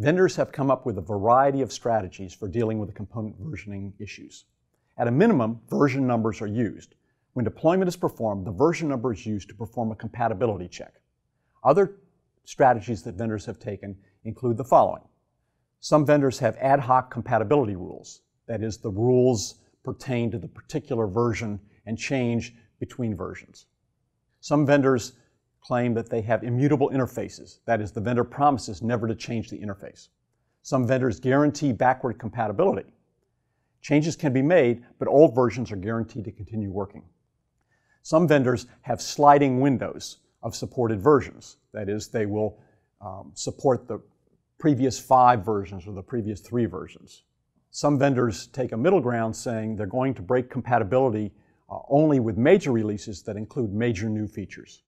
Vendors have come up with a variety of strategies for dealing with the component versioning issues. At a minimum, version numbers are used. When deployment is performed, the version number is used to perform a compatibility check. Other strategies that vendors have taken include the following. Some vendors have ad hoc compatibility rules. That is, the rules pertain to the particular version and change between versions. Some vendors claim that they have immutable interfaces. That is, the vendor promises never to change the interface. Some vendors guarantee backward compatibility. Changes can be made, but old versions are guaranteed to continue working. Some vendors have sliding windows of supported versions. That is, they will um, support the previous five versions or the previous three versions. Some vendors take a middle ground saying they're going to break compatibility uh, only with major releases that include major new features.